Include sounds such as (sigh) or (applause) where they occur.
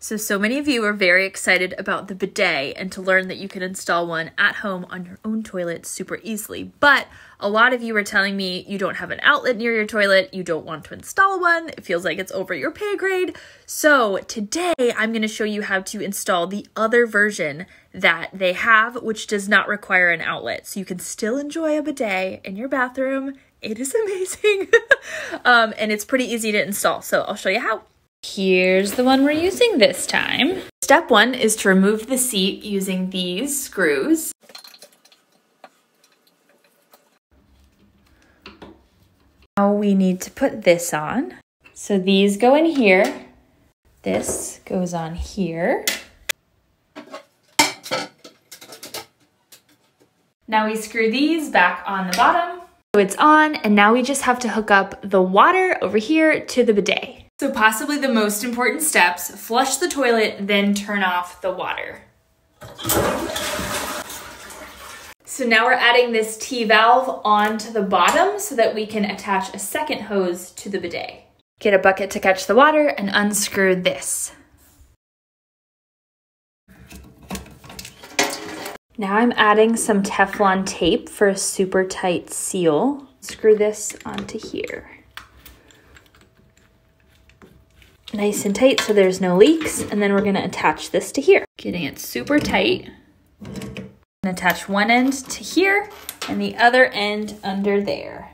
So, so many of you are very excited about the bidet and to learn that you can install one at home on your own toilet super easily. But a lot of you are telling me you don't have an outlet near your toilet, you don't want to install one, it feels like it's over your pay grade. So, today I'm going to show you how to install the other version that they have, which does not require an outlet. So, you can still enjoy a bidet in your bathroom. It is (laughs) amazing. (laughs) um, and it's pretty easy to install. So, I'll show you how. Here's the one we're using this time. Step one is to remove the seat using these screws. Now we need to put this on. So these go in here. This goes on here. Now we screw these back on the bottom. So it's on and now we just have to hook up the water over here to the bidet. So possibly the most important steps, flush the toilet, then turn off the water. So now we're adding this T-valve onto the bottom so that we can attach a second hose to the bidet. Get a bucket to catch the water and unscrew this. Now I'm adding some Teflon tape for a super tight seal. Screw this onto here nice and tight so there's no leaks. And then we're gonna attach this to here. Getting it super tight. And attach one end to here and the other end under there.